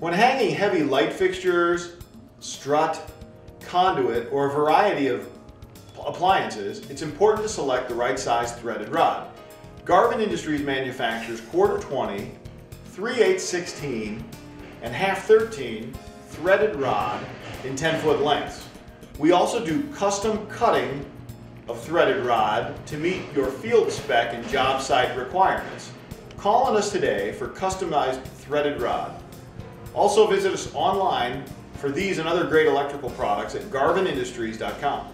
When hanging heavy light fixtures, strut, conduit, or a variety of appliances, it's important to select the right size threaded rod. Garvin Industries manufactures quarter 20, 3 8 16, and half 13 threaded rod in 10 foot lengths. We also do custom cutting of threaded rod to meet your field spec and job site requirements. Call on us today for customized threaded rod. Also visit us online for these and other great electrical products at garvinindustries.com.